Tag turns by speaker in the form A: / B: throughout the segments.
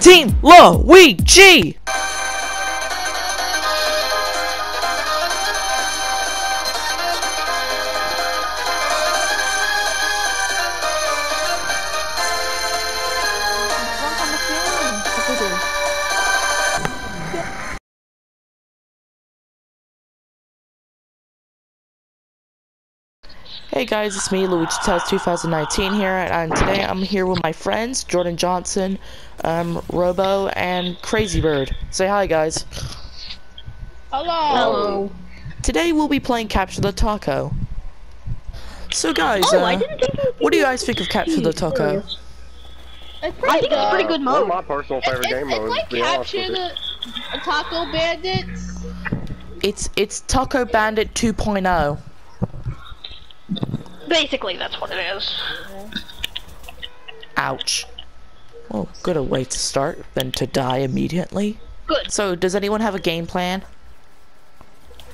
A: Team Luigi! Guys, it's me, Luigi Tails 2019 here, and today I'm here with my friends, Jordan Johnson, um, Robo, and Crazy Bird. Say hi, guys.
B: Hello.
C: Hello.
A: Today we'll be playing Capture the Taco. So guys,
C: Oh, I
A: uh,
C: didn't think
A: what do you guys think of Capture the Taco?
B: It's
C: I
B: pretty
C: think it's a pretty good
B: good.
D: One of
C: mode.
D: my personal favorite
B: it's,
D: game
B: it's
D: modes,
B: like
D: to be
B: capture
D: with
B: the taco bandits.
A: It's it's Taco Bandit oh. 2.0.
C: Basically, that's what it is.
A: Ouch. Well, good a way to start than to die immediately.
C: Good.
A: So, does anyone have a game plan?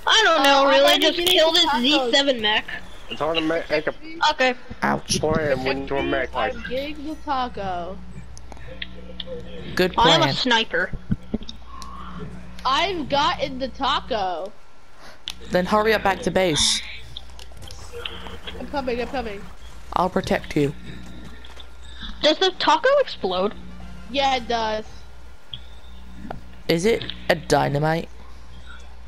C: I don't know,
B: Uh,
C: really.
B: wanna
C: Just kill this. Z7 mech.
D: It's hard to make, make a
C: Okay.
A: Ouch.
D: plan when you're mech like
B: I'm getting the taco.
A: Good plan.
C: I am a sniper.
B: I've gotten the taco.
A: Then hurry up back to base.
B: I'm coming. I'm coming.
A: I'll protect you.
C: Does the taco explode?
B: Yeah, it does.
A: Is it a dynamite?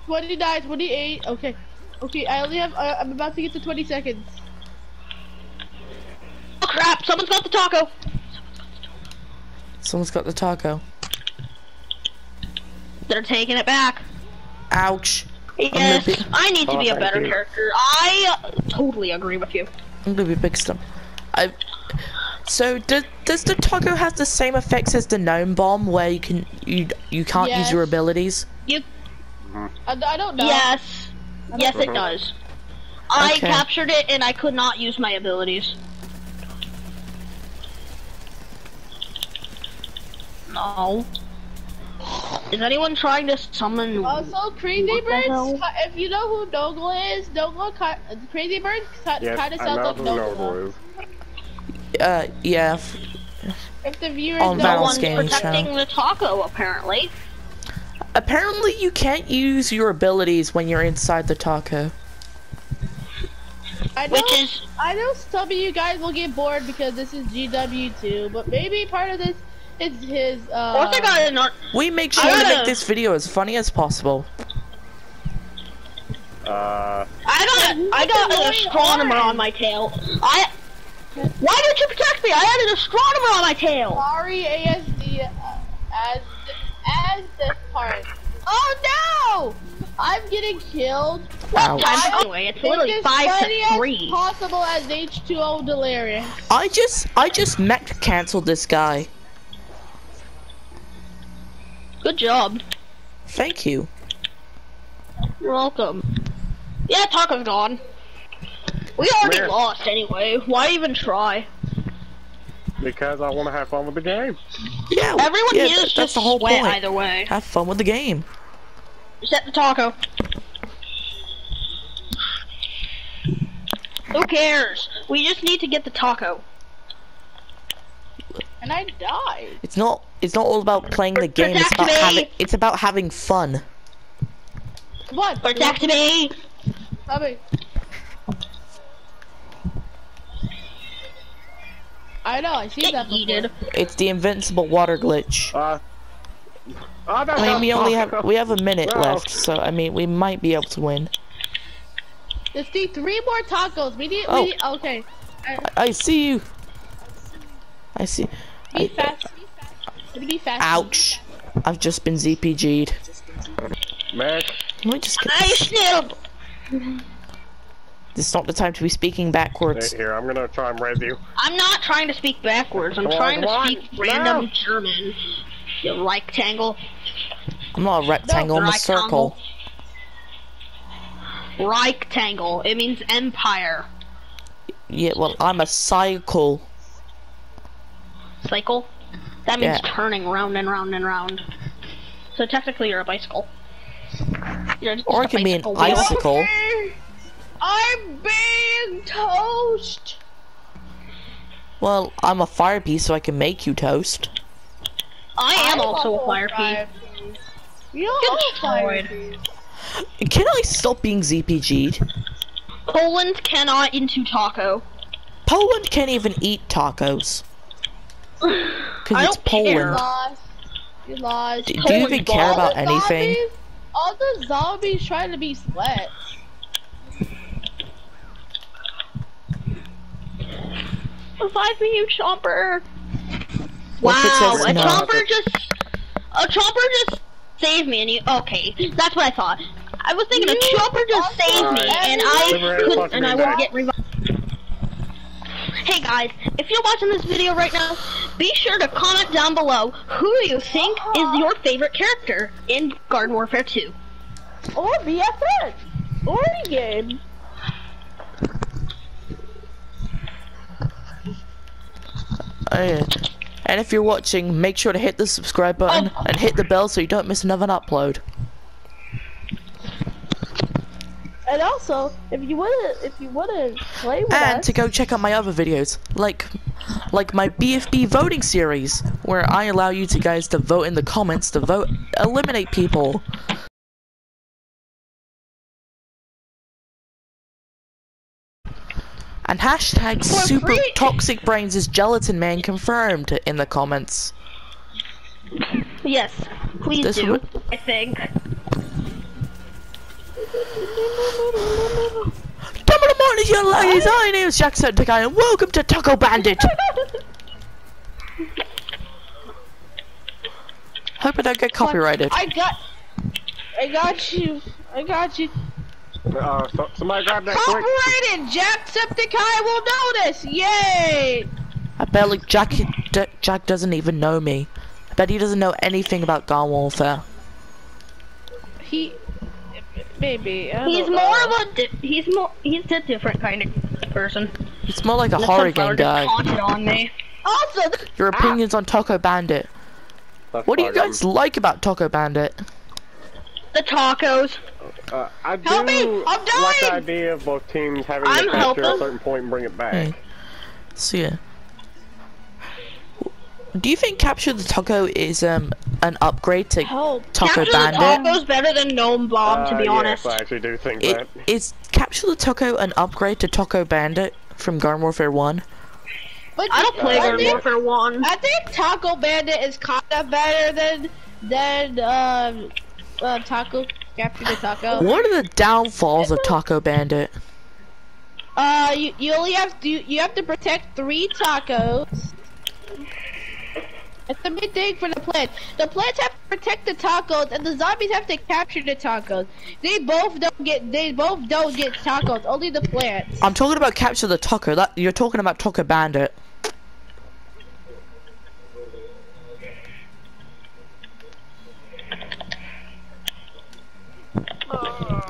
B: 29, 28. Okay. Okay, I only have. Uh, I'm about to get to 20 seconds.
C: Oh crap! Someone's got the taco.
A: Someone's got the taco.
C: They're taking it back.
A: Ouch.
C: Yes,
A: be-
C: I need to be
D: Oh,
C: a better character. I uh, totally agree with you.
A: I'm gonna be big stump. I. So does does the taco have the same effects as the gnome bomb, where you can you you can't use your abilities?
C: You
B: I, I don't know.
C: yes, yes it
D: Mhm.
C: does. I captured it and I could not use my abilities. No. Is anyone trying to summon?
B: Also, Crazy
C: What the
B: Birds. If you know who Nogla is, Nogla, ki- Crazy Birds kind
D: yes,
B: of
D: I
B: sounds like
D: who
B: Nogla.
D: Noble.
A: Uh, yeah. f-
B: If the viewers
A: On
B: know
C: no one's protecting
A: channel.
C: the taco, apparently.
A: Apparently, you can't use your abilities when you're inside the taco.
B: I know,
C: Which is
B: I know some of you guys will get bored because this is GW2, but maybe part of this is his. Uh,
C: Fourth I got an
A: We make sure to make this video as funny as possible.
D: Uh,
C: I got I got an astronomer
B: orange.
C: on my tail. I why did you protect me? I had an astronomer on my tail.
B: Sorry, ASD, uh, as as this part. Oh no! I'm getting killed.
A: Ouch.
C: I'm anyway, it's literally
B: as
C: five
B: funny
C: to
B: as
C: three.
B: possible as H2O Delirious.
A: I just I just mech canceled this guy.
C: Good job.
A: Thank you.
C: You're welcome. Yeah, Taco's gone. We already
D: Where?
C: lost anyway. Why even try?
D: because I want to have fun with the game.
A: Yeah.
C: Everyone
A: yeah,
C: here
A: that-
C: is just
A: the whole
C: sweat
A: point.
C: either way.
A: Have fun with the game.
C: Set the taco. Who cares? We just need to get the taco.
B: And I died.
A: It's not it's not all about playing the game. It's about
C: Protect me.
A: having it's about having fun.
B: What?
C: Protect me!
B: Coming. I know, I see
C: Get
B: that before.
C: yeeted.
A: It's the invincible water glitch.
D: Uh, oh, that's
A: I mean, we only have we have a minute
D: No.
A: left, so I mean, we might be able to win.
B: Let's do three more tacos. We need,
A: Oh.
B: we need, okay.
A: I see you. I see.
B: Be
A: I,
B: fast.
A: Ouch! I've just been ZPG'd.
D: Mech.
A: Let me just get
C: I
A: this. This is not the time to be speaking backwards.
D: Here, I'm gonna try and res you.
C: I'm not trying to speak backwards. I'm
D: Come
C: trying
D: on.
C: to speak random
D: No.
C: German. You rectangle.
A: I'm not a rectangle. I'm a
C: rectangle.
A: circle.
C: Rectangle. It means empire.
A: Yeah. Well, I'm a cycle.
C: Cycle. That means
A: Yeah.
C: turning round and round and round. So technically, you're a bicycle. You're just
A: Or
C: a
A: it can be an
C: bicycle wheel.
A: icicle.
B: I'm being toast.
A: Well, I'm a fire piece, so I can make you toast.
C: I am
B: I'm
C: also a fire piece.
B: piece. You're a whole fire
C: destroyed.
A: Can I stop being ZPG'd?
C: Poland cannot into taco.
A: Poland can't even eat tacos.
C: I
A: Because it's
C: don't care.
B: You lost. You lost.
A: Do, do you even care
B: All
A: about anything?
B: Zombies, all the zombies trying to be sweat.
C: Revive me, you chomper.
A: What if it
C: Wow, a
A: no?
C: chomper just a chomper just saved me, and you okay? That's what I thought. I was thinking a
B: You
C: chomper just saved me,
B: have
C: and I could,
D: fucking
C: and I
D: me
C: would
D: back.
C: get revived. Hey guys, if you're watching this video right now, be sure to comment down below who you think is your favorite character in Garden Warfare 2.
B: Or BFF. Or any game.
A: Oh, yeah. And if you're watching, make sure to hit the subscribe button
C: Oh.
A: and hit the bell so you don't miss another upload.
B: And also, if you wanna, if you wanna play with
A: And
B: us,
A: to go check out my other videos, like like my BFB voting series, where I allow you to guys to vote in the comments to vote eliminate people. And hashtag
C: For
A: super
C: free.
A: toxic brains is gelatin man confirmed in the comments.
C: Yes, please
A: This
C: do. I think.
A: Top of the morning, young ladies. My name is Jacksepticeye, and welcome to Taco Bandit. Hope I don't get copyrighted.
B: I got, I got you, I got you.
D: Uh, so, somebody grab that Copyrighted! quick.
B: Copyrighted. Jacksepticeye will notice. Yay!
A: I bet like Jack, D Jack doesn't even know me. I bet he doesn't know anything about Garden Warfare.
B: He, maybe.
C: He's
B: don't
C: more
B: know.
C: of a di- he's more he's a different kind of person.
A: He's more like a
C: The
A: horror
C: sunflower
A: game
C: just
A: guy.
C: on me.
B: Also, th-
A: Your ah! opinions on Taco Bandit?
D: That's
A: What do you
D: fucking-
A: guys like about Taco Bandit?
C: The tacos.
D: Uh, uh I do
B: Help me, I'm
D: like the
B: dying!
D: idea of both teams having
C: I'm
D: to capture a
C: helping.
D: certain point and bring it back. Hmm.
A: Hey. So yeah. Do you think Capture the Taco is um an upgrade to
B: help.
A: Taco
C: Capture
A: Bandit?
C: the tacos better than Gnome Bomb, to
D: Uh,
C: be
D: yes,
C: honest.
D: I actually do think
A: It,
D: that.
A: is Capture the Taco an upgrade to Taco Bandit from Garden Warfare 1?
B: But
C: I don't play
B: I
C: Garden
B: think-
C: Warfare One.
B: I think Taco Bandit is kind of better than than um uh, Taco Capture the Taco.
A: What are the downfalls of Taco Bandit?
B: Uh, you you only have to you have to protect three tacos. It's a big thing for the plants. The plants have to protect the tacos, and the zombies have to capture the tacos. They both don't get they both don't get tacos. Only the plants.
A: I'm talking about Capture the Taco. That you're talking about Taco Bandit. Oh.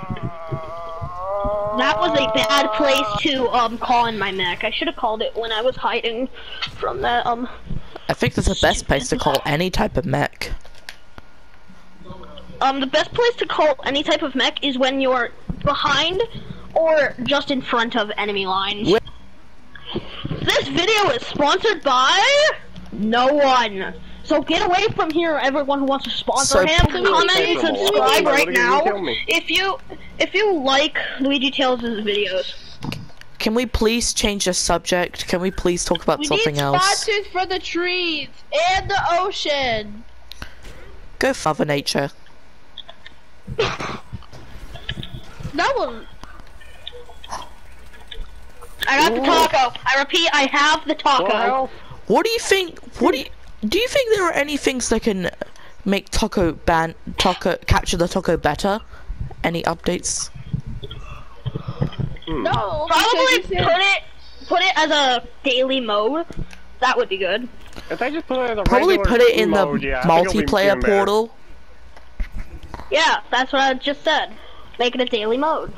C: That was a bad place to um call in my mech. I should have called it when I was hiding from that um
A: I think that's the best place to call any type of mech.
C: um the best place to call any type of mech is when you're behind or just in front of enemy lines. This video is sponsored by no one. So get away from here, everyone who wants to sponsor
A: So
C: him.
A: please-
C: Comment and subscribe right now if you if you like Luigi Tails' videos.
A: Can we please change the subject? Can we please talk about
B: We
A: something
B: need
A: else?
B: sponsors for the trees and the ocean.
A: Go Father Nature.
B: That one.
C: I got the taco. I repeat, I have the taco.
D: Well,
A: What do you think? What do you, do you think there are any things that can make Taco Ban Taco capture the Taco better? Any updates?
B: No.
C: Probably
B: because you said-
C: put it put it as a daily mode. That would be good.
D: if they just put it as a
A: Probably put it in the
D: yeah, I think it'll be
A: multiplayer portal.
C: Yeah, that's what I just said. Make it a daily mode.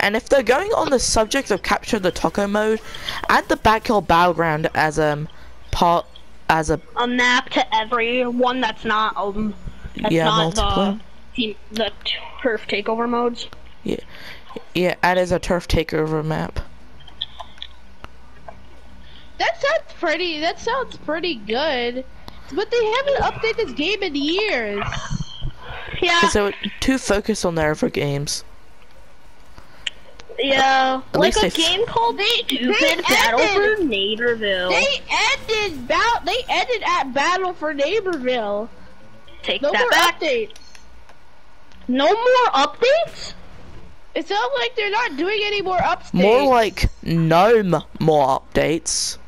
A: And if they're going on the subject of capture the taco mode, add the backyard battleground as um part as a
C: a map to everyone that's not um that's
A: yeah
C: not
A: multiplayer
C: the, the turf takeover modes.
A: Yeah, yeah, that is a turf takeover map.
B: That sounds pretty. That sounds pretty good, but they haven't updated this game in years.
C: Yeah.
A: So too focused on their other games
C: yeah.
A: At
C: like
A: least
C: a
A: they
C: game called Stupid
B: they
C: Battle
B: ended-
C: for Neighborville."
B: They ended bout. They ended at Battle for Neighborville.
C: Take
B: No
C: that
B: more
C: back.
B: updates.
C: No more updates?
B: It sounds like they're not doing any more updates.
A: More like no more updates.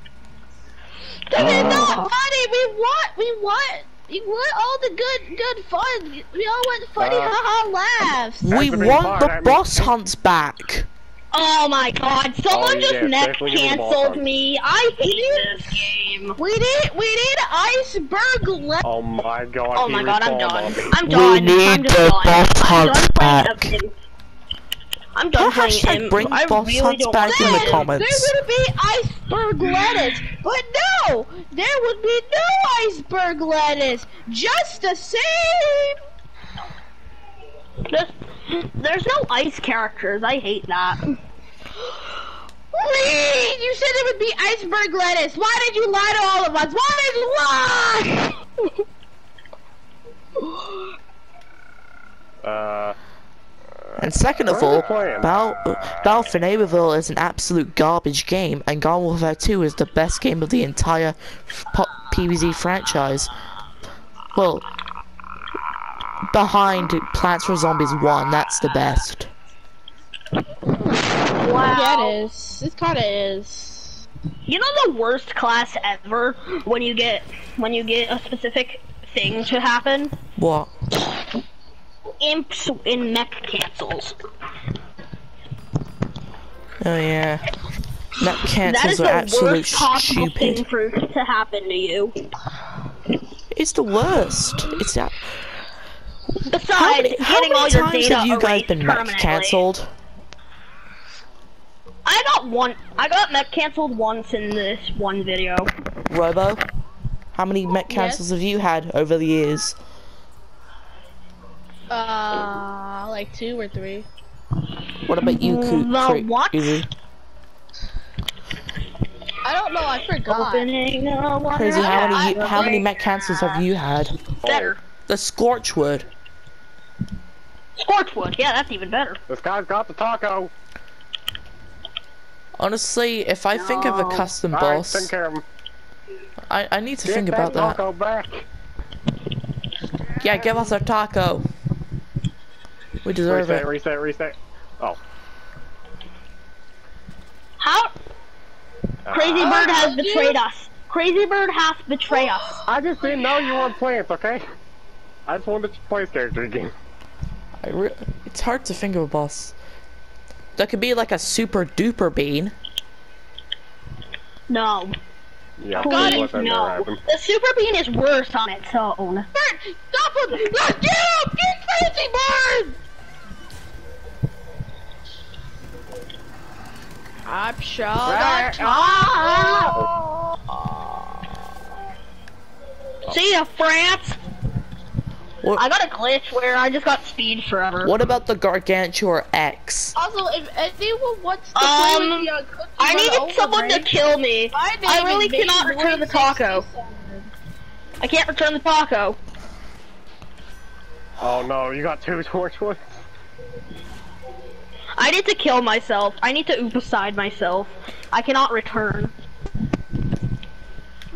B: That is not funny. We want. We want. We want all the good, good fun. We all want funny,
D: Uh,
B: haha laughs.
A: We want the boss hunts back.
C: Oh my god, someone
D: Oh,
C: just
D: yeah,
C: neck
D: definitely give me the ball
C: canceled me. I hate this game.
B: We need. We need iceberg. Le-
D: Oh my god.
C: Oh my god, I'm
D: respawned
C: done.
D: on me.
C: I'm
A: We
C: done.
A: need
C: I'm just
A: the
C: done.
A: boss
C: I'm
A: hunts
C: done playing
A: back.
C: Evan. I'm done playing
A: Hashtag
C: him.
A: bring
C: I
A: boss
C: really
A: hunts
C: don't
A: back
C: want
A: in the
C: to.
A: comments.
B: There's gonna be iceberg lettuce, but no, there would be no iceberg lettuce. Just the same.
C: There's, there's no ice characters. I hate that.
B: Wait, you said it would be iceberg lettuce. Why did you lie to all of us? Why did you lie?
D: Uh,
A: And second of all,
D: they playing?
A: Battle, Battle for Neighborville is an absolute garbage game, and Garden Warfare 2 is the best game of the entire po- PvZ franchise. Well, behind Plants vs Zombies 1, that's the best.
C: Wow.
B: Yeah, it is. It kind of is.
C: You know the worst class ever when you get when you get a specific thing to happen?
A: What?
C: Imps in mech cancels.
A: Oh yeah.
C: Mech
A: cancels are
C: the
A: absolute
C: worst possible thing
A: stupid.
C: for to happen to you.
A: It's the worst. It's that.
C: Besides
A: How many, how many
C: your
A: times
C: data
A: have you guys been mech cancelled?
C: I got one. I got mech canceled once in this one video.
A: Robo? How many mech
B: Yes?
A: cancels have you had over the years?
B: Uh, like two or three.
A: What about you, Coo-
C: The
A: Cra-
C: what?
A: Easy?
B: I don't know. I forgot.
C: Opening
A: Crazy, how many
B: I-
A: how many mech cancels have you had?
C: better.
A: The Scorchwood.
C: Scorchwood, yeah, that's even better.
D: this guy's got the taco.
A: Honestly, if I think of a custom
D: Alright,
A: boss,
D: take care of him.
A: I, I need to
D: Get
A: think
D: that
A: about that.
D: taco back.
A: Yeah, give us our taco. We deserve
D: Reset,
A: it.
D: reset, reset. reset. Oh.
C: How Crazy
D: Uh,
C: Bird has
B: dude.
C: betrayed us. Crazy Bird has betrayed us.
D: I just didn't know you weren't plants, okay? I just wanted to play this character again.
A: I re- it's hard to think of a boss. That could be like a super duper bean.
C: No.
D: Yeah,
C: Please,
D: let that never
C: no. The Super Bean is worse on its own.
B: Bird, stop him! No, get him! Get crazy bird! I'm sure.
D: Ah,
C: See ya, France!
A: What,
C: I got a glitch where I just got speed forever.
A: what about the Gargantua X?
B: Also, if anyone wants to
C: Um,
B: play with me on Cookie
C: I
B: Run
C: needed someone to kill me. I really cannot return the taco. I can't return the taco.
D: Oh no, you got two torch ones?
C: I need to kill myself. I need to oopicide myself. I cannot return.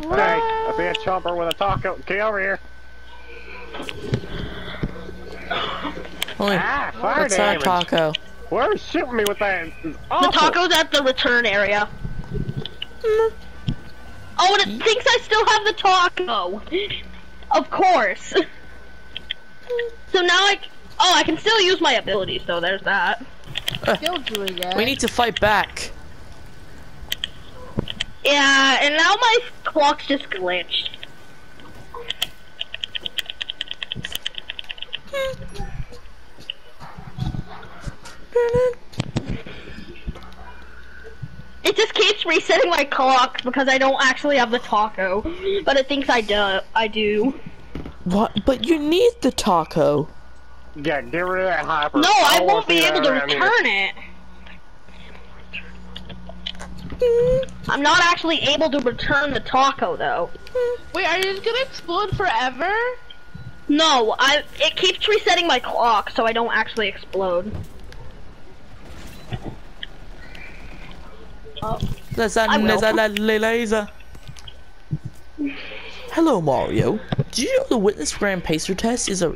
D: Hey, I see a chopper with a taco. Get over here.
A: Only,
D: Ah, fire
A: what's our
D: damage.
A: taco?
D: Whoever's shooting me with that is
C: The
D: awful.
C: taco's at the return area. Oh, and it thinks I still have the taco. Of course. So now I, c- oh, I can still use my abilities. So there's that.
B: Still doing that.
A: We need to fight back.
C: Yeah, and now my clock's just glitched. It just keeps resetting my clock because I don't actually have the taco, but it thinks I do. I do.
A: What? But you need the taco.
D: Yeah, get rid of that hyper.
C: No, I
D: don't
C: won't be able to
D: around here.
C: return it. I'm not actually able to return the taco though.
B: Wait, are you just gonna explode forever?
C: No, I it keeps resetting my clock so I don't actually explode. Oh.
A: There's a,
C: I will.
A: there's a la- la- laser. Hello, Mario. Did you know the witness grand pacer test is a...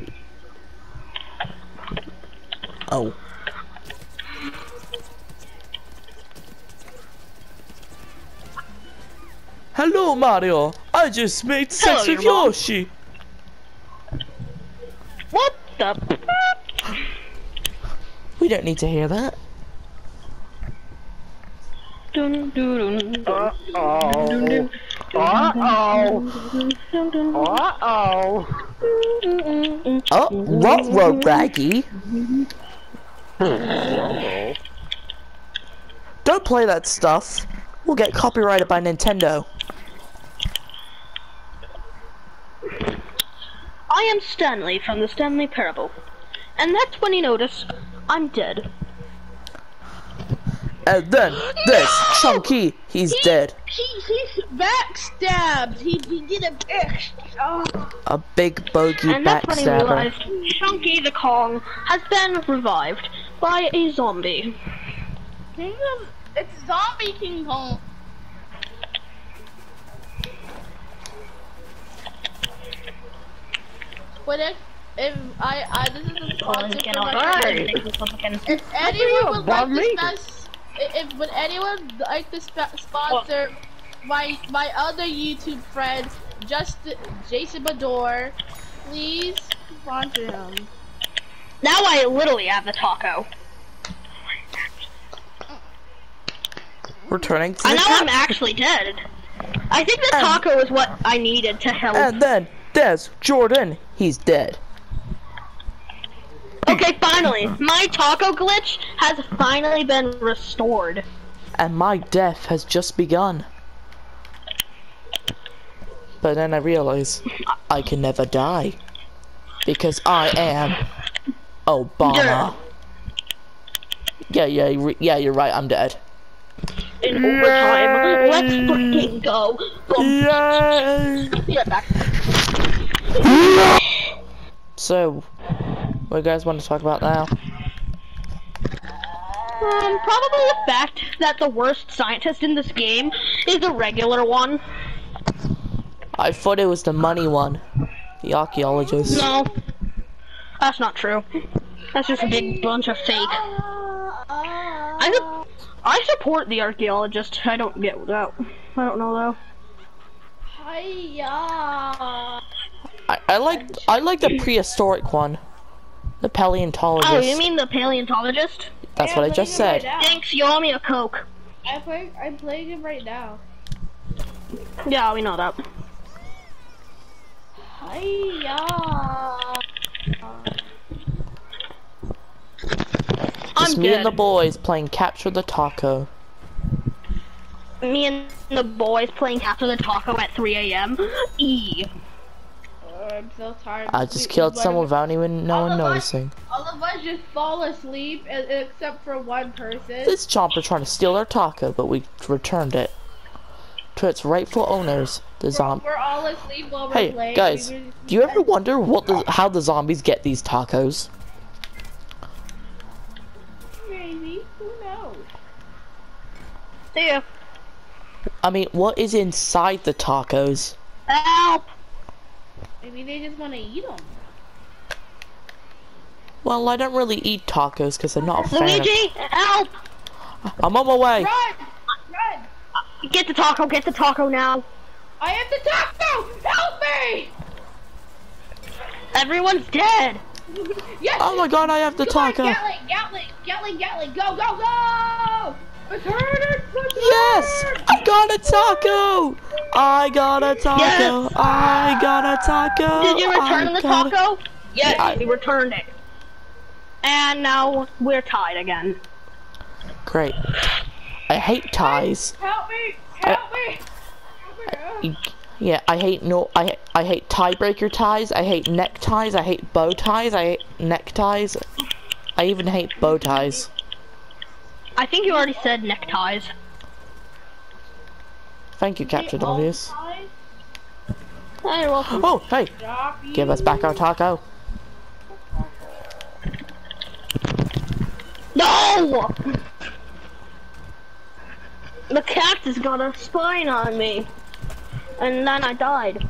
A: Oh. Hello, Mario. I just made sex
C: Hello,
A: with
C: your mom.
A: Yoshi.
C: What the?
A: We don't need to hear that.
C: Dun, dun, dun, dun,
D: Uh-oh. Uh-oh.
C: dun, dun,
D: Uh-oh.
C: dun, dun.
A: Oh, what, what, Raggy? Don't play that stuff. We'll get copyrighted by Nintendo.
C: I am Stanley from the Stanley Parable. And that's when you notice I'm dead.
A: And then this Chunky, he's dead.
B: He, he's backstabbed. He, he did a back. Oh.
A: A big bogey
C: And that's when he realized Chunky the Kong has been revived by a zombie.
B: King of, it's Zombie King Kong. But if, if I, I, this is a sponsor for my
D: Hey.
B: If anyone would like
D: above me.
B: to spec- if would anyone like to sp- sponsor my my other YouTube friend, just Jason Bador, please sponsor him.
C: Now I literally have the taco.
A: Returning to
C: I
A: the
C: know I'm actually dead. I think the taco is what I needed to help.
A: And then there's Jordan, he's dead.
C: Okay, finally, my taco glitch has finally been restored.
A: And my death has just begun. But then I realize I can never die. Because I am Obama. Yeah, yeah, you- yeah, you're right, I'm dead.
C: In overtime, let's freaking go. Boom.
A: Yay!
C: Get back.
A: So, what do you guys want to talk about now?
C: Um, probably the fact that the worst scientist in this game is a regular one.
A: I thought it was the money one. The archaeologist.
C: No, that's not true. That's just a big bunch of fake. I, su- I support the archaeologist. I don't get that. I don't know though.
B: Hiya.
A: I, I like I like the prehistoric one. The paleontologist.
C: Oh, you mean the paleontologist?
A: That's what I just said.
C: Thanks, you owe me a coke.
B: I play, I'm playing him right now.
C: Yeah, we know that.
B: Hiya.
C: I'm
A: Just me
C: dead.
A: and the boys playing capture the taco.
C: Me and the boys playing capture the taco at 3 a.m. E.
B: I'm so tired.
A: I just
B: We-
A: killed
B: we-
A: someone without even no one
B: All of us-
A: noticing.
B: All of us just fall asleep, except for one person.
A: This chomper trying to steal our taco, but we returned it to its rightful owners, the zombie.
B: We're all asleep while we're
A: Hey
B: playing.
A: guys,
B: We
A: do you ever wonder what the, how the zombies get these tacos?
B: Maybe. Who knows?
C: See ya.
A: I mean, what is inside the tacos?
C: Help!
B: Maybe they just want to eat them.
A: Well, I don't really eat tacos because I'm not a fan.
C: Luigi, help!
A: I'm on my way.
B: Run! Run!
C: Get the taco, get the taco now.
B: I have the taco! Help me!
C: Everyone's dead.
B: Yes!
A: Oh my god, I have the
B: Come on,
A: taco.
B: Gatling, Gatling, Gatling, Gatling, go, go, go! Return it! Return!
A: Yes! I got a taco! I got a taco!
C: Yes!
A: I got a taco!
C: Did you return
A: I
C: the
A: got a-
C: taco? Yes,
A: Yeah, I-
C: we returned it. And now we're tied again.
A: Great. I hate ties.
B: Help me! Help me! Help me!
A: Yeah, I hate no. I I hate tiebreaker ties. I hate neckties. I hate bow ties. I hate neckties. I even hate bow ties.
C: I think you already said neckties.
A: Thank you, Captain Obvious.
C: Hey, you're welcome.
A: Oh, hey, give us back our taco.
C: No! The cactus got a spine on me. And then I died.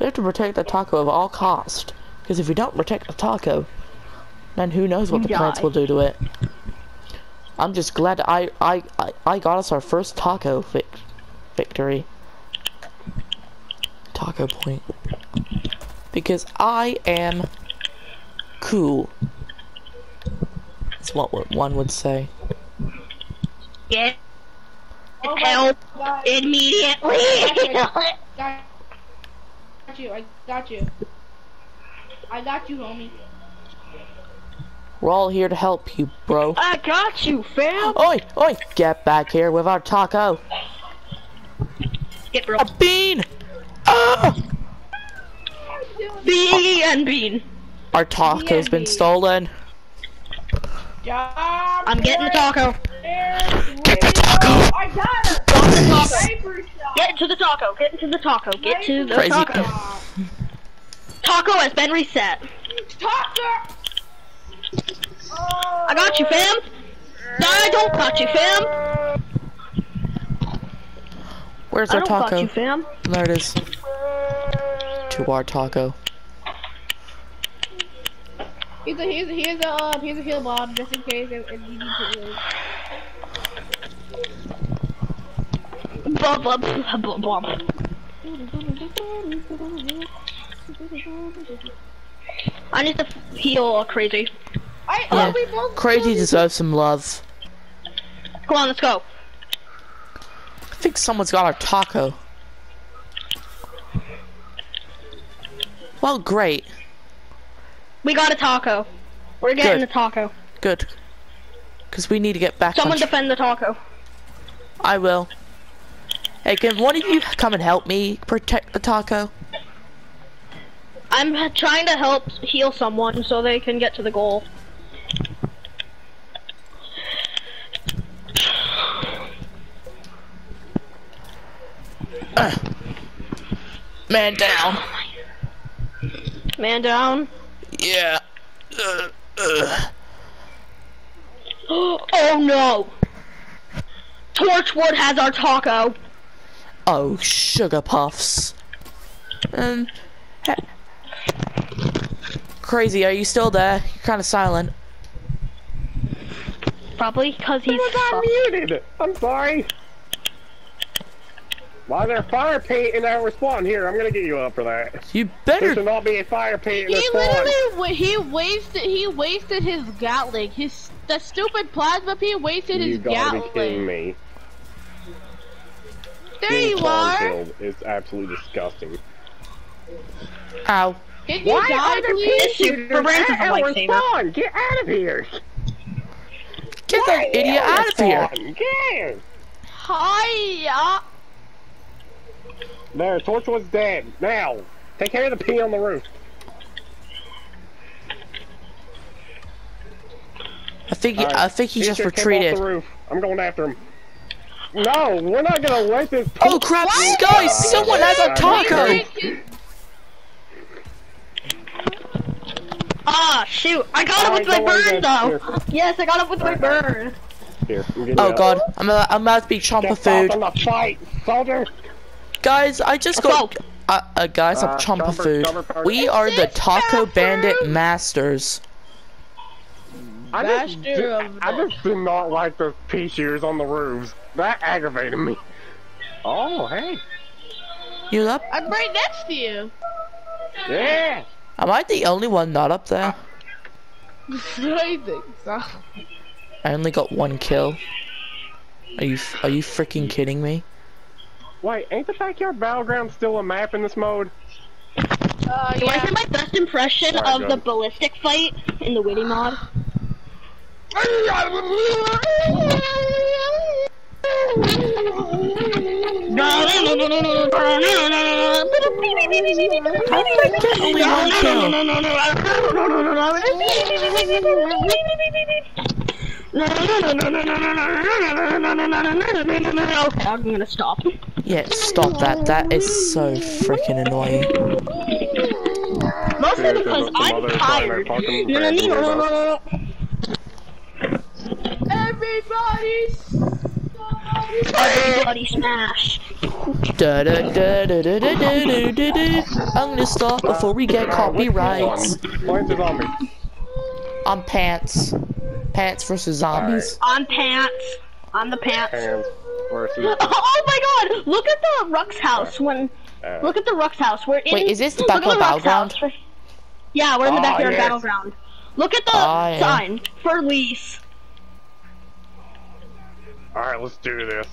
A: We have to protect the taco at all cost. Because if we don't protect the taco, then who knows what
C: You
A: the plants will do to it. I'm just glad I I I, I got us our first taco vic victory. Taco point. Because I am cool. That's what what one would say.
C: Get
B: Oh
C: help
B: God.
C: immediately.
B: Got you. I got you. I got you, homie.
A: We're all here to help you, bro.
C: I got you, fam.
A: Oi, oi, get back here with our taco.
C: Get bro.
A: A bean! Ah!
C: B and bean.
A: Our taco's been stolen.
C: I'm getting the taco.
A: Get the taco!
B: I got it. Paper shot.
C: Get into the taco. Get into the taco. Get to the
A: Crazy.
C: taco. Taco has been reset.
B: Taco.
C: I got you, fam. No, I don't got you, fam.
A: Where's
C: I
A: our
C: don't got
A: taco?
C: you, fam.
A: There it is. To our taco.
B: Here's a here's a here's a uh, here's a heal bomb just in case if, if you need to.
C: Blah, blah, blah, blah, blah. I need to heal crazy.
B: I
A: Yeah.
B: oh, we both
A: Crazy deserves some love.
C: Come on, let's go.
A: I think someone's got our taco. Well, great.
C: We got a taco. We're getting
A: Good.
C: the taco.
A: Good. Because we need to get back
C: Someone defend the taco.
A: I will. Hey, can one of you come and help me protect the taco?
C: I'm trying to help heal someone so they can get to the goal.
A: Man down.
C: Man down.
A: Yeah. Uh, uh.
C: oh no! Torchwood has our taco.
A: Oh, sugar puffs. Um, Crazy, are you still there? You're kind of silent.
C: Probably because he's.
D: I got muted. I'm sorry. Why there fire paint in our respawn here? I'm gonna get you up for that.
A: You better.
D: There should not be a fire paint in
B: He
D: the spawn.
B: literally wa- he wasted he wasted his Gatling. His the stupid plasma Pea wasted
D: You
B: his
D: gotta be kidding
B: Gatling.
D: me.
B: There
D: Being
B: you
D: spawn
B: are.
D: killed is absolutely disgusting.
A: Ow.
B: Can you die, please?
C: Super Brainz is a
D: At our
C: lifesaver.
D: spawn! Get out of here!
A: Get that idiot out of here.
D: spawn! Get!
B: Hiya.
D: There, Torch was dead. Now, take care of the pea on the roof.
A: I think.
D: Alright,
A: I think he just
D: just came off
A: retreated.
D: the roof. I'm going after him. No, we're not gonna let this.
A: Oh crap! Guys, someone has a taco.
C: Ah, shoot! I got it
D: Alright,
C: with my
D: don't
C: burn
D: guys.
C: though. Yes, I got it with my burn.
D: Here, I'm
A: Oh
D: you up.
A: god, I'm about, I'm about to be chomper
D: Get
A: food.
D: off on the fight, soldier.
A: Guys, I just got. Uh, uh, guys, I'm
D: Uh,
A: chomper
D: chomper-
A: food.
D: chomper party.
A: We are the Taco
B: chomper.
A: Bandit Masters.
D: I just,
B: Master
D: I just did not like the pea shears on the roofs. That aggravated me. Oh, hey.
A: You up?
B: I'm right next to you.
D: Yeah.
A: Am I the only one not up there?
B: I think so.
A: I only got one kill. Are you are you freaking kidding me?
D: Wait, ain't the backyard battleground still a map in this mode?
B: Uh,
C: Do I
B: yeah.
C: my best impression
D: Alright,
C: of
D: go.
C: the ballistic fight in the Witty mod? Okay, I'm gonna stop.
A: Yeah, stop that. That is so freaking annoying.
C: Mostly because I'm tired. You know what I mean?
B: Everybody's
C: Everybody smash.
A: Da da da da da da da da da. I'm gonna stop before we get copyrights.
D: Plants or zombies?
A: On pants. Pants versus zombies.
C: On pants. On the pants.
D: Hands versus.
C: Oh my god! Look at the Rux house when.
D: Uh,
C: Look at the Rux house. We're in.
A: Wait, is this the
C: look at
A: Backyard Battleground?
C: house. Yeah, we're in the
D: Ah,
C: backyard
D: yes.
C: battleground. Look at the
A: Ah, yeah.
C: sign for lease.
D: Alright, let's do this.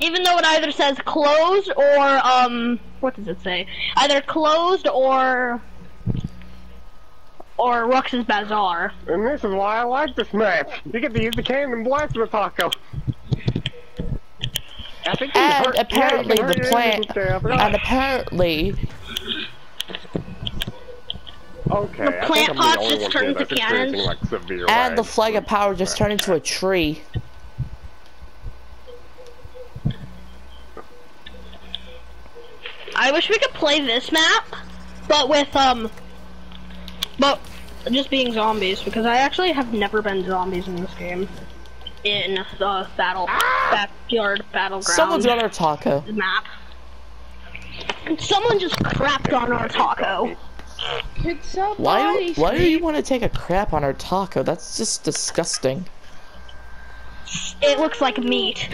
C: Even though it either says closed or um, what does it say? Either closed or or Rux's Bazaar.
D: And this is why I like this map. You get to use the cannon and blast with taco. I think you
A: And
D: hurt-
A: apparently
D: you hurt
A: the plant-
D: enemies there, I forgot.
A: And apparently,
D: Okay,
C: the plant
D: think I'm the
C: just
D: one
C: turn into cannons.
D: Like, severe
A: and the flag of power just turned into a tree.
C: I wish we could play this map, but with um, but just being zombies because I actually have never been zombies in this game. In the battle backyard battleground
A: Someone's got our taco.
C: map. Someone just crapped on our taco.
B: Could
A: Why?
B: somebody
A: Why do you want to take a crap on our taco? That's just disgusting.
C: It looks like meat.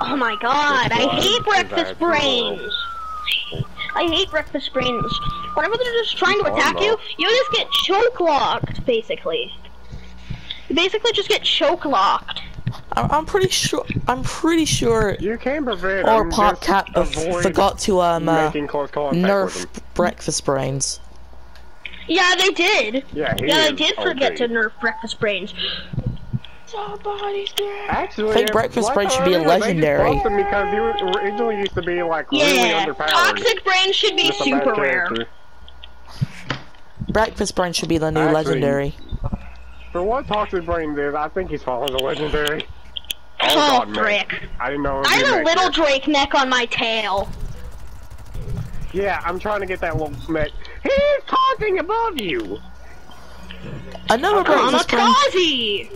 C: Oh my god, I hate breakfast brains. I hate breakfast brains. Whenever they're just trying to attack you, you just get choke locked, basically. You basically just get choke locked.
A: I- I'm pretty sure. I'm pretty sure.
D: You can prevent
A: Or
D: them, PopCap
A: forgot to um uh,
D: making close contact
A: nerf breakfast brains.
C: Yeah, they did.
D: Yeah, he
C: Yeah, they did forget
D: OP.
C: to nerf breakfast brains.
B: Somebody's there.
D: Actually,
A: I think breakfast
D: like
A: brain should be a
D: earlier, they just
A: legendary.
D: buffed because he was originally used to be like really
C: Yeah,
D: underpowered.
C: toxic brains should be
D: Just
C: super rare.
D: character.
A: Breakfast brain should be the new
D: Actually,
A: legendary.
D: For what Toxic Brains is, I think he's fallen to legendary.
C: Oh, oh,
D: God, man. I didn't know.
C: I
D: be
C: have a little
D: here.
C: Drake neck on my tail.
D: Yeah, I'm trying to get that little mech. He's talking above you.
A: Another breakfast brain.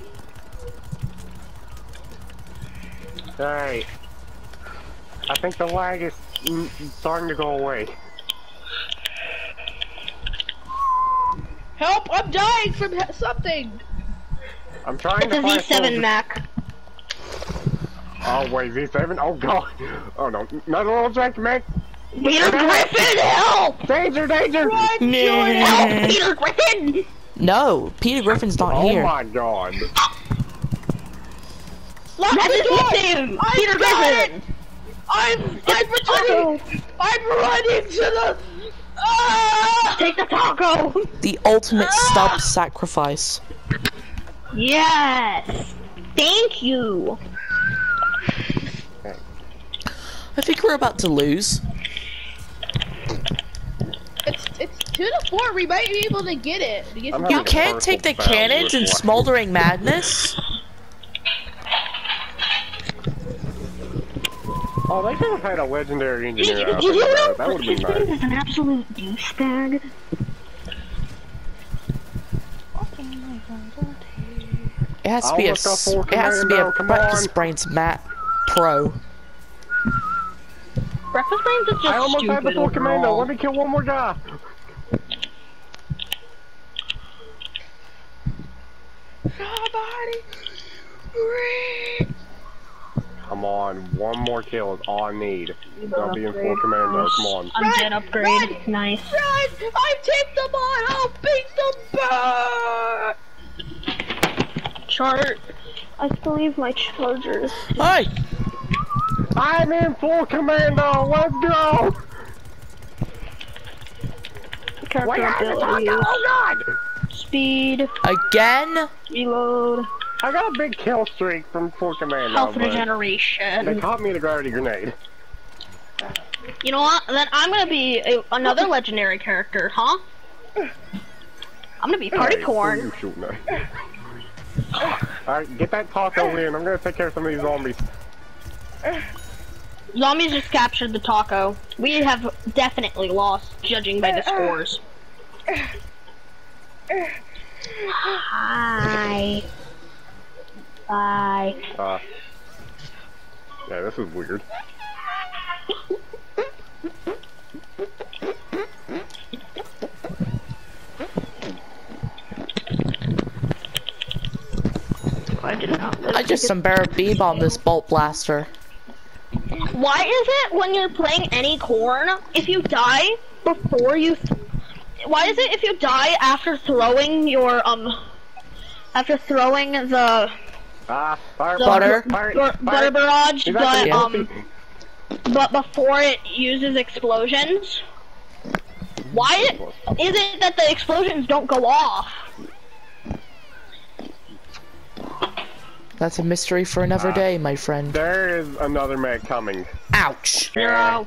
D: Alright. I think the lag is starting to go away.
B: Help! I'm dying from something.
D: I'm trying
C: It's
D: to
C: a
D: find
C: Z7 Mech.
D: Oh wait, Z7? Oh god. Oh no, another little Drake mech.
C: Peter Griffin, help!
D: Danger, danger!
C: Help, Peter Griffin!
A: No, Peter Griffin's not
D: Oh
A: here.
D: Oh my god.
B: Lock
C: That
B: the
C: is
B: door.
C: him!
B: I
C: Peter
B: got
C: Griffin!
B: I'm I'm returning. I'm running to the. Ah!
C: Take the taco!
A: The ultimate stub sacrifice.
C: Yes! Thank you!
A: I think we're about to lose.
B: It's it's two to four. We might be able to get it. To get
A: You can't take the cannons and smoldering madness.
D: Oh, they could have had a legendary engineer out
C: did you
D: there.
C: know
D: That would have been
C: Griffin
D: nice.
C: is an absolute douchebag?
A: It has to be a.
D: almost got
A: It has to be a
D: commando, come
A: breakfast
D: on.
A: brains mat pro.
C: Breakfast brains is just
D: I almost
C: stupid
D: had the full commando. Let me kill one more guy.
B: Somebody.
D: Come on, one more kill is all I need. I'll be in full commando. Come on.
C: I'm dead upgrade. Nice.
B: Run! I've taken them on. I'll beat them back.
C: Chart. I believe my chargers.
A: Hi.
D: I'm in full commando. Let's go.
C: Character
D: Wait, I
C: abilities.
D: Oh god.
C: Speed.
A: Again?
C: Reload.
D: I got a big kill streak from full commando.
C: Health
D: but They
C: regeneration.
D: caught me in a gravity grenade.
C: You know what? Then I'm gonna be a, another legendary character, huh? I'm gonna be Party
D: Hey,
C: Corn.
D: you shooting at? Alright, get that taco in. I'm gonna take care of some of these zombies.
C: Zombies just captured the taco. We have definitely lost, judging by the scores. Hi. Bye.
D: Uh, yeah, this is weird.
C: I did not.
A: I just some bear beam on this bolt blaster.
C: Why is it when you're playing any corn, if you die before you, why is it if you die after throwing your um, after throwing the
D: Ah, fire,
A: Butter.
D: fire, fire,
C: butter barrage,
D: Is
C: but um, but before it uses explosions, why is it that the explosions don't go off?
A: That's a mystery for another day, my friend.
D: There is another mag coming.
A: Ouch.
C: Zero.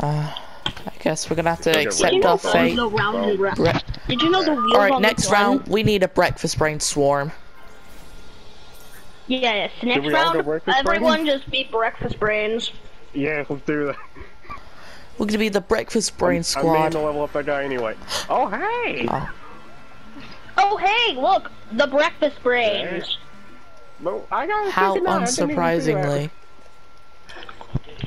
A: Uh, I guess we're gonna have to
D: Okay,
A: accept
C: you know
A: our
C: the
A: fate.
C: wheels around the ra-
A: Bre-
C: Did you know the wheels
A: Alright,
C: on
A: next
C: gun-
A: round, we need a breakfast brain swarm.
C: Yeah, yes. Next round,
D: go breakfast
C: everyone just be breakfast brains.
D: Yeah, let's do that.
A: We're gonna be the breakfast brain
D: I mean
A: squad.
D: to level up that guy anyway. Oh, hey!
A: Oh.
C: Oh, hey, look, the breakfast brains.
D: No, I got
A: How
D: thinking that. I didn't even see that.
A: unsurprisingly.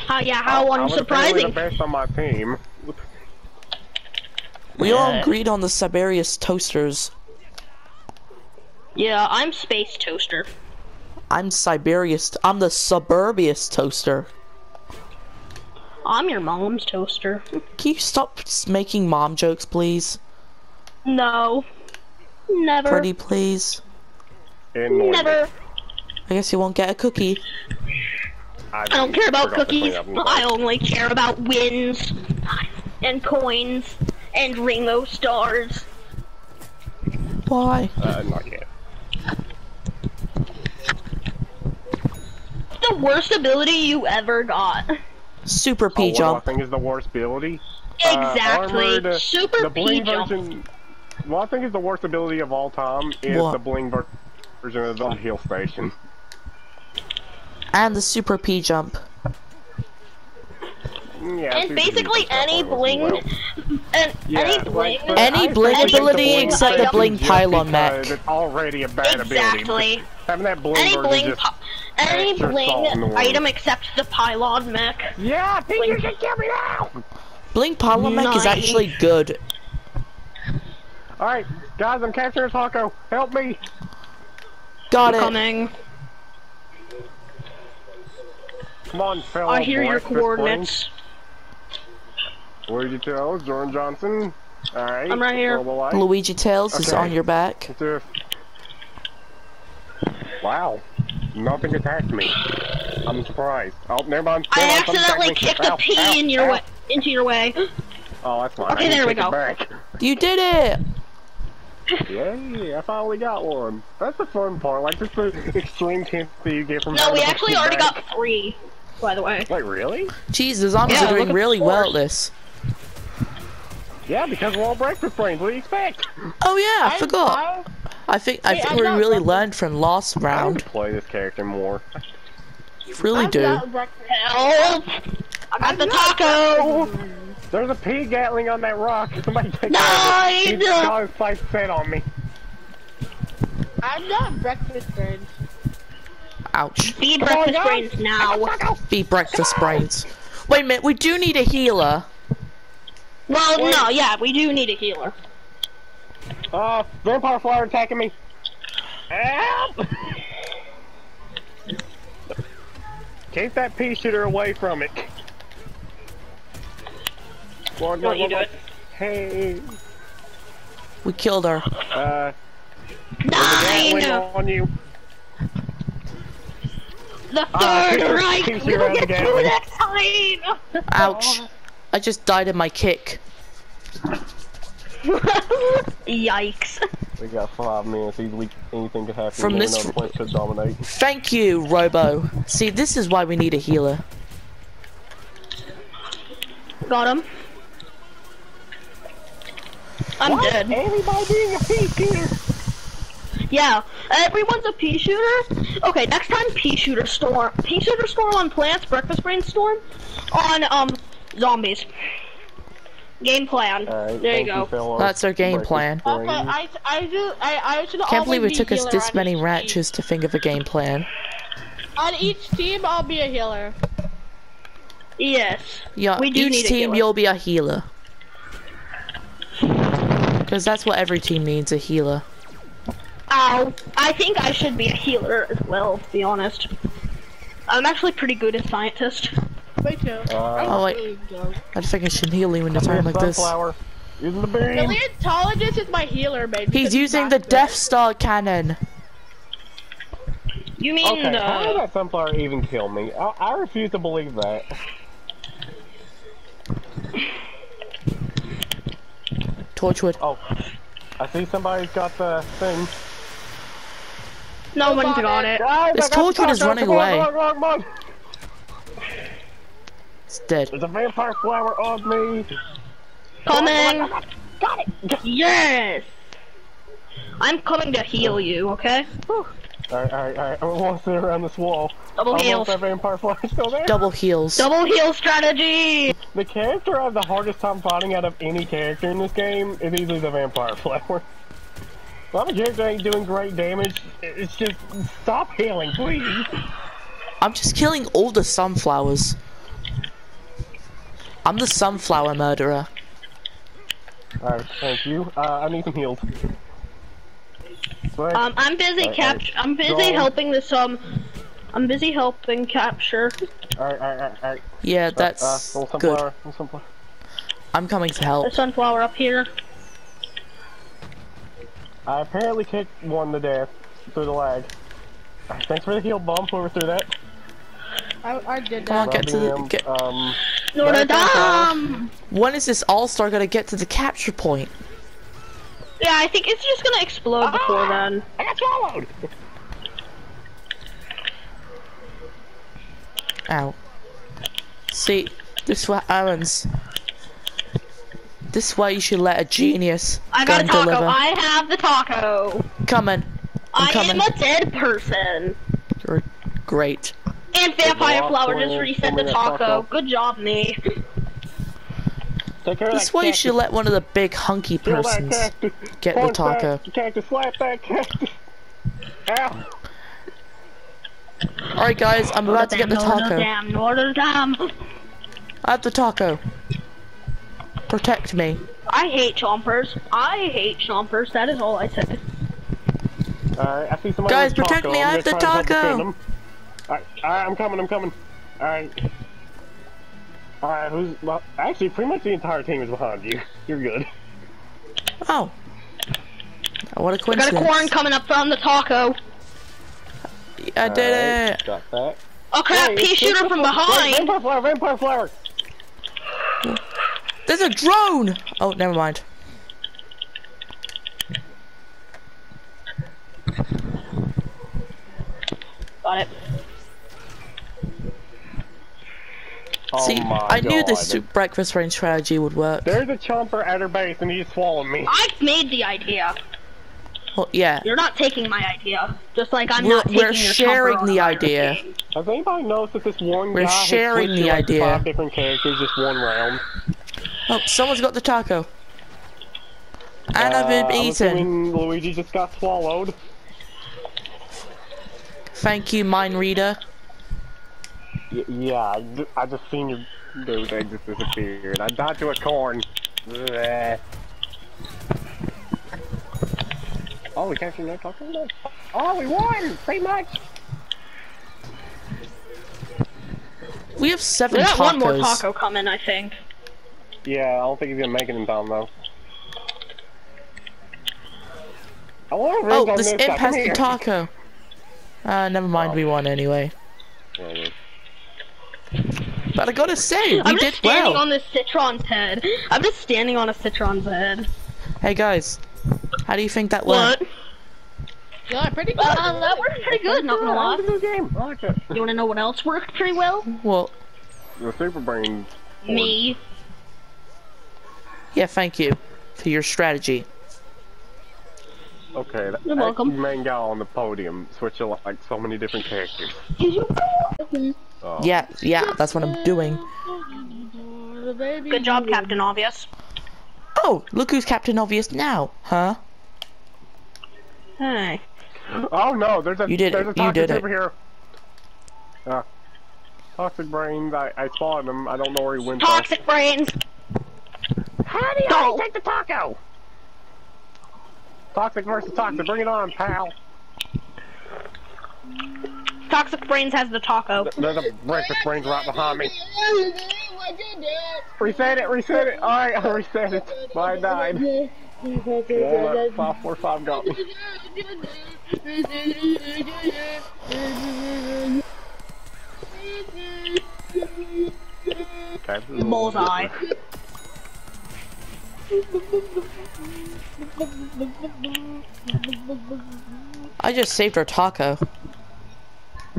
C: How, yeah, how
D: I was apparently the best on my team.
A: We all agreed on the Siberius toasters.
C: Yeah, I'm Space Toaster.
A: I'm Siberius. I'm the Suburbius toaster.
C: I'm your mom's toaster.
A: Can you stop making mom jokes, please?
C: No. Never.
A: Pretty please.
D: Annoying.
C: Never.
A: I guess you won't get a cookie.
C: I don't care about
D: forgot to clean
C: cookies. I only care about wins and coins and rainbow stars.
A: Why?
D: Uh, not yet.
C: Worst ability you ever got.
A: Super
D: Oh,
A: P
D: what do I
A: jump.
D: think is the worst ability? Uh,
C: Exactly.
D: armored, uh,
C: Super
D: the
C: P jump.
D: version. What I think is the worst ability of all time is
A: What?
D: the bling ver- version of the heal station.
A: And the Super P jump.
D: Mm, Yeah,
C: And basically
D: decent stuff
C: any
D: on it as
C: bling,
D: well.
C: and
D: Yeah,
C: any bling.
D: but
A: Any
D: I
A: bling
D: think the
A: ability
D: bling
A: except the
D: station
A: bling pylon
D: because
A: mech.
D: It's already a bad ability.
C: Exactly.
D: Having that bling
C: Any
D: version
C: bling,
D: just
C: pi- any
D: extra
C: bling
D: salt in the wound.
C: item except the pylon mech.
D: Yeah, I think you should kill me now.
A: Bling Pylon mech is actually good.
D: All right, guys, I'm capturing a taco. Help me.
A: Got it.
C: Coming.
D: Come on, fellow.
C: I hear your coordinates.
D: Where'd you tell? Jordan Johnson. All right.
C: I'm right here.
D: follow the light.
A: Luigi Tails is on your back.
D: Let's do it. Wow. Nothing attacked me. I'm surprised. Oh, never mind.
C: I
D: Never mind, something
C: accidentally kicked a
D: Ow,
C: P
D: ow,
C: in your
D: ow.
C: way, into your way.
D: Oh, that's fine.
C: Okay,
D: I
C: there we go.
D: Back.
A: You did it!
D: Yay, I finally got one. That's the fun part. Like, just the extreme chance that you get from
C: No, we actually already
D: back.
C: got three, by the way.
D: Wait, really?
A: Jeez, the zombies
C: Yeah,
A: are doing really well at this.
D: Yeah, because we're all breakfast brains. What do you expect?
A: Oh yeah, I
B: I'm-
A: forgot.
B: I-
A: I think I
B: Wait,
A: think
B: I'm
A: we really
B: breakfast-
A: learned from last round.
D: to play this character more.
A: You really
B: I'm
A: do.
B: not breakfast.
C: Help! I got the taco!
D: There's a pea gatling on that rock. Somebody take
C: No,
D: care of it.
C: you
D: He's
C: don't.
D: got his sights set on me.
B: I'm not breakfast bird.
A: Ouch.
C: Be breakfast
D: guys.
C: brains now.
A: Be breakfast brains. Wait a minute, we do need a healer.
C: Well, no, yeah, we do need a healer.
D: Uh, vampire flower attacking me. Help! Keep that pea shooter away from it. Go on, go
C: you
D: go
C: do
D: on.
C: it.
D: Hey,
A: We killed her.
D: uh,
C: Nine!
D: on you.
C: The
D: Ah,
C: third
D: keep your-
C: right! We'll
D: your own
C: get through
D: Gatling.
C: next time!
A: Ouch. I just died in my kick.
C: Yikes.
D: We got five minutes. Easily anything could happen.
A: From this-
D: know point could dominate.
A: Thank you, Robo. See, this is why we need a healer.
C: Got him. I'm dead.
D: Everybody being a pea shooter.
C: Yeah, everyone's a pea shooter. Okay, next time pea shooter storm, pea shooter storm on plants, breakfast brainstorm on um zombies. Game plan.
D: Alright,
C: there you go.
D: fellas.
A: That's our game plan.
B: Okay. I I do I I should
A: Can't believe
B: always
A: it took us this many
B: each
A: matches to think of a game plan.
B: On each team, I'll be a healer.
C: Yes.
A: Yeah,
C: We do
A: each
C: need a
A: team
C: healer.
A: you'll be a healer. Because that's what every team needs, a healer.
C: Ow. I think I should be a healer as well, to be honest. I'm actually pretty good at scientist.
B: Me.
D: Uh,
A: Oh, wait. I just think I should heal you in a time like this.
D: sunflower. Using the beam.
B: Paleontologist is my healer, man.
A: He's using the
B: not
A: Death Star cannon.
C: You mean
D: Okay, how did
C: the
D: that sunflower even kill me? I, I refuse to believe that.
A: Torchwood.
D: Oh, I see somebody's got the thing.
C: no one's
B: got
C: got
B: it.
C: it.
D: Guys,
A: This
D: I got the
A: torchwood is
D: taco.
A: running
D: on,
A: away.
D: Come on, come on, come on.
A: It's dead.
D: There's a vampire flower on me.
C: Coming.
D: Oh, got it.
C: Yes. I'm coming to heal you, okay?
D: Alright, alright, alright. I want to sit around this wall.
C: Double
D: Almost
C: heals.
D: that vampire flower still there.
A: Double heals.
C: Double heal strategy.
D: The character I have the hardest time fighting out of any character in this game is easily the vampire flower. Well, the character ain't doing great damage. It's just stop healing, please.
A: I'm just killing all the sunflowers. I'm the sunflower murderer.
D: Alright, thank you. Uh, I need some heals. Sweat.
C: Um, I'm busy
D: Alright,
C: cap.
D: alright.
C: I'm busy
D: Go on.
C: helping this um. I'm busy helping capture.
D: Alright, alright, alright, alright.
A: Yeah,
D: Uh,
A: that's
D: little
A: good.
D: sunflower, little sunflower.
A: I'm coming to help.
C: The sunflower up here.
D: I apparently kicked one to death through the lag. Thanks for the heal bump, whoever threw that.
B: I, I did
A: Come on,
B: that.
A: get to the. Get,
D: Um,
C: Notre
D: Sunflower.
C: Dame.
A: when is this All Star gonna get to the capture point?
C: Yeah, I think it's just gonna explode ah, before then.
D: I got swallowed!
A: Ow. See, this is what happens. This is why you should let a genius
C: I got a taco.
A: deliver.
C: I have the taco.
A: Coming. I'm
C: I
A: coming.
C: am a dead person.
A: You're great.
C: And vampire
D: Walk
C: flower just reset the taco.
D: taco.
C: Good job, me.
D: Take care
A: This
D: that
A: way you should let one of the big hunky persons
D: cactus.
A: get the
D: Punch
A: taco.
D: That cactus, slap that cactus. Ow.
A: Alright guys, I'm about to get the
C: Notre
A: taco.
C: Dame, Notre Dame.
A: I have the taco. Protect me.
C: I hate chompers. I hate chompers. That is all I said.
D: Alright, I see somebody
A: Guys, protect
D: taco.
A: me,
D: I'm
A: have the
D: try and
A: taco.
D: Defend. Alright, alright, I'm coming, I'm coming. Alright. Alright, who's... Well, actually, pretty much the entire team is behind you. You're good.
A: Oh. What a
C: I got a corn coming up from the taco.
A: I did
D: Alright,
A: it.
D: Got that.
C: Oh crap,
D: Hey,
C: pea
D: it's-
C: shooter
D: it's-
C: from
D: Wait,
C: behind.
D: Vampire flower, vampire flower!
A: There's a drone! Oh, never mind.
C: Got it.
D: Oh
A: See,
D: my
A: I knew this breakfast range strategy would work.
D: There's a chomper at her base and he just swallowed me.
C: I made the idea.
A: Well, yeah.
C: You're not taking my idea. Just like I'm
A: We're,
C: not taking
A: we're
C: your
A: sharing the
C: on
A: idea.
D: Has anybody noticed that this one
A: We're
D: guy has
A: sharing
D: switched
A: the
D: like,
A: idea.
D: five different characters just one round?
A: Oh, someone's got the taco. And I've
D: Uh,
A: been eaten.
D: Luigi just got swallowed.
A: Thank you, mind reader.
D: Y yeah, I, I just seen your dude, they just disappeared. I died to a corn. Bleh. Oh, we captured no taco? No. Oh, we won! Pretty much!
A: We have seven
C: We got
A: tacos.
C: one more taco coming, I think.
D: Yeah, I don't think he's gonna make it in time, though. I wonder if
A: Oh, this
D: this
A: imp has
D: Come
A: the taco. Uh, never mind,
D: Oh.
A: we won anyway.
D: Yeah, it is.
A: But I gotta say, we
C: I'm
A: did
C: just standing on this citron's head. I'm just standing on a citron's head.
A: Hey guys, how do you think that went?
B: Yeah, pretty good.
C: Uh, that worked pretty good, not gonna
D: That was a
C: lie.
D: good game. I like it.
C: You wanna know what else worked pretty well?
A: Well,
D: The Super Brain.
C: Me.
A: yeah, thank you for your strategy.
D: Okay, that,
C: You're
D: that
C: welcome.
D: main guy on the podium switching like so many different characters. Oh.
A: Yeah, yeah, that's what I'm doing.
C: Good job, Captain Obvious.
A: Oh, look who's Captain Obvious now, huh?
C: Hey.
D: Oh no, there's a
A: You did
D: there's
A: it.
D: a
A: You
D: toxic
A: did it.
D: superhero. Uh, toxic brains. I I spotted him. I don't know where he went. though.
C: Toxic brains.
D: How do you
C: Go.
D: take the taco? Toxic versus toxic. Bring it on, pal.
C: Toxic brains has the taco.
D: There's a breakfast brains right behind me. Reset it. Reset it. All right, I reset it. Mine nine. Well, that five four five got me. Okay. this is a little
C: Bullseye.
A: I just saved our taco.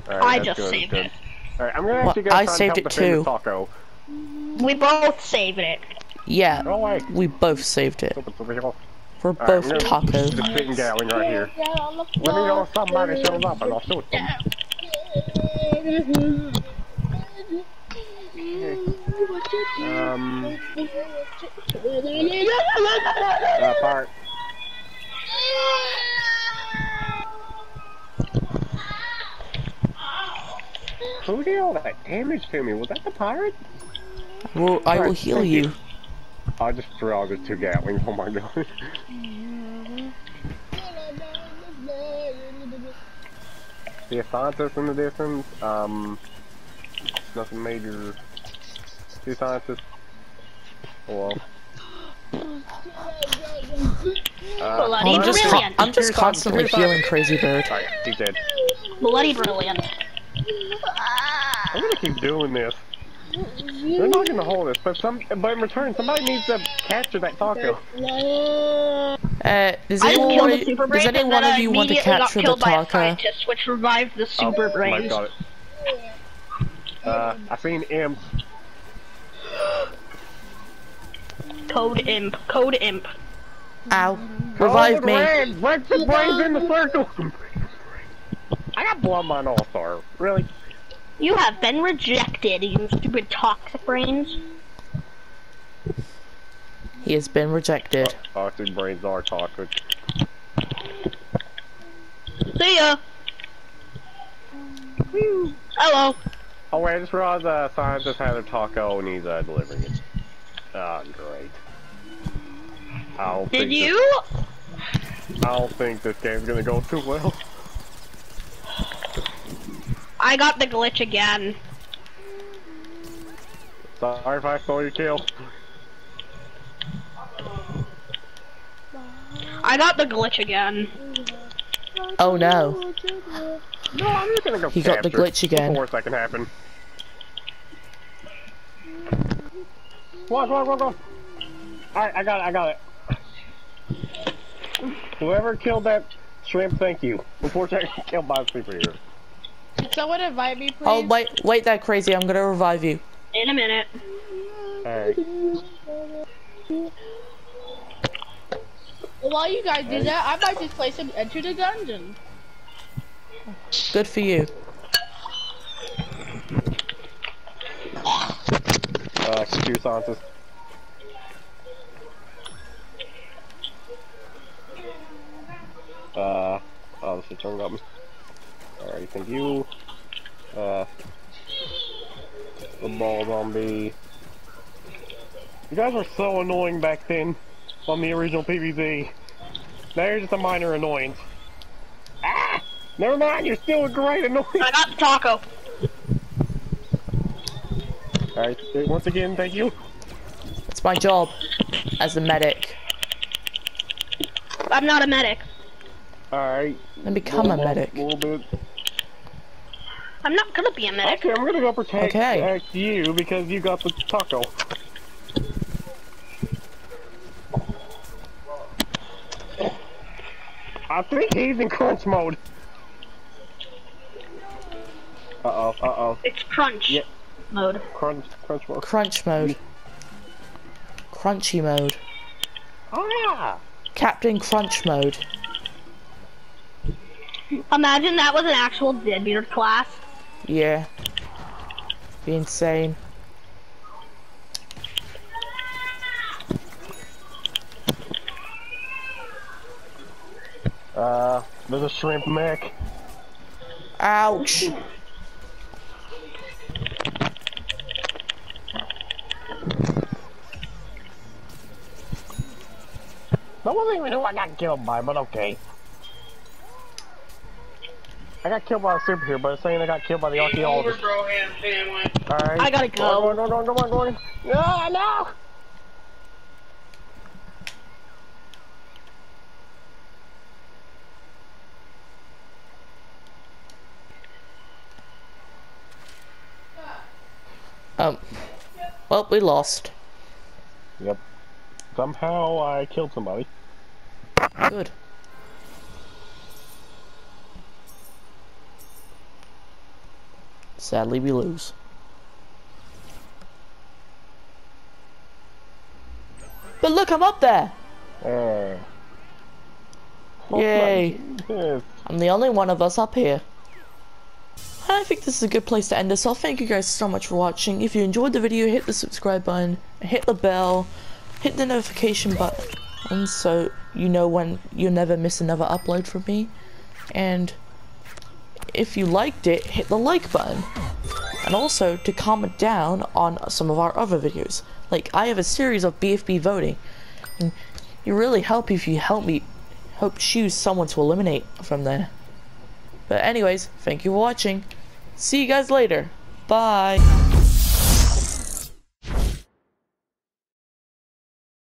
D: All right,
C: I just
D: good,
C: saved
D: good.
C: it.
D: All right, I'm gonna
A: Well,
D: actually go
A: I saved it too.
D: taco.
C: We both saved it.
A: Yeah,
D: Go away.
A: we both saved it. We're
D: All right,
A: both tacos.
D: Just sitting gallon right here. Let me know if somebody shows up and I'll shoot them. Um, uh, part. Who did all that damage to me? Was that the pirate?
A: Well, I will
D: Alright,
A: heal
D: you.
A: you.
D: I just threw out the two Gatling. Oh my god. The scientists in the distance. Um, nothing major. Two scientists. Oh well. Uh,
C: Bloody
A: I'm just. I'm just constantly
D: here's something.
A: healing Crazy Bird.
D: Alright, he's dead.
C: Bloody brilliant.
D: I'm gonna keep doing this. They're not gonna hold us, but some, but in return, somebody needs to capture that taco.
A: Uh, does
C: I
A: anyone,
C: killed
A: want
C: the super
A: does
C: brain,
A: any
C: and
A: one
C: then
A: of
C: I
A: you want to
C: immediately got
A: capture the
C: killed by a
A: taco?
C: scientist, which revived the super
D: oh,
C: brains.
D: Mike got it. Uh, I seen imp.
C: Code imp. Code imp.
A: Ow. Revive
D: Code
A: me.
D: Red, red the brains in the circle. I got blood mine. Really?
C: You have been rejected, you stupid toxic brains.
A: He has been rejected.
D: Toxic brains are toxic.
C: See ya. Whew. Hello.
D: Oh wait, I just realized uh, scientist had a taco and he's uh, delivering it. Ah, great. I don't
C: Did
D: think
C: you?
D: This, I don't think this game's gonna go too well.
C: I got the glitch again.
D: Sorry if I stole your kill.
C: I got the glitch again.
A: Oh no.
D: No, I'm just gonna go
A: He got the
D: capture
A: glitch again.
D: Before that can happen. Walk, walk, walk, walk. Alright, I got it, I got it. Whoever killed that shrimp, thank you. Unfortunately, I got killed by a superhero.
B: Can someone invite me, please?
A: Oh, wait, wait there, Crazy. I'm gonna revive you.
C: In a minute.
D: Alright.
B: While you guys do that, I might just play some Enter the Dungeon.
A: Good for you.
D: Uh, computer scientist. Uh, oh, this is turned up. Alright, thank you. Uh, the ball zombie. You guys were so annoying back then on the original PvZ. Now you're just a minor annoyance. Ah! Never mind, you're still a great annoyance.
C: I got the taco.
D: Alright, once again, thank you.
A: It's my job as a medic.
C: I'm not a medic.
D: Alright.
A: Then become a medic.
D: Little bit.
C: I'm not gonna be a medic.
D: Okay, I'm gonna go protect,
A: Okay.
D: you because you got the taco. I think he's in crunch mode. Uh oh, uh oh.
C: It's crunch
D: Yeah.
C: mode.
D: Crunch, crunch mode.
A: Crunch mode. Crunchy mode.
D: Ah!
A: Captain Crunch mode.
C: Imagine that was an actual Deadbeard class.
A: Yeah. Be insane.
D: Uh, there's a shrimp mech.
A: Ouch.
D: That wasn't even who I got killed by, but okay. I got killed by a superhero, but it's saying I got killed by the archaeologist. Alright.
C: I gotta go.
D: Go, go, go, go, go, go, go. No, no!
A: Um. Well, we lost.
D: Yep. Somehow I killed somebody.
A: Good. Sadly, we lose. But look, I'm up there!
D: Uh,
A: Yay! I'm the only one of us up here. I think this is a good place to end this off. Thank you guys so much for watching. If you enjoyed the video, hit the subscribe button, hit the bell, hit the notification button so you know when you'll never miss another upload from me. And if you liked it, hit the like button. And also to comment down on some of our other videos. Like I have a series of BFB voting. And you really help if you help me help choose someone to eliminate from there. But anyways, thank you for watching. See you guys later. Bye.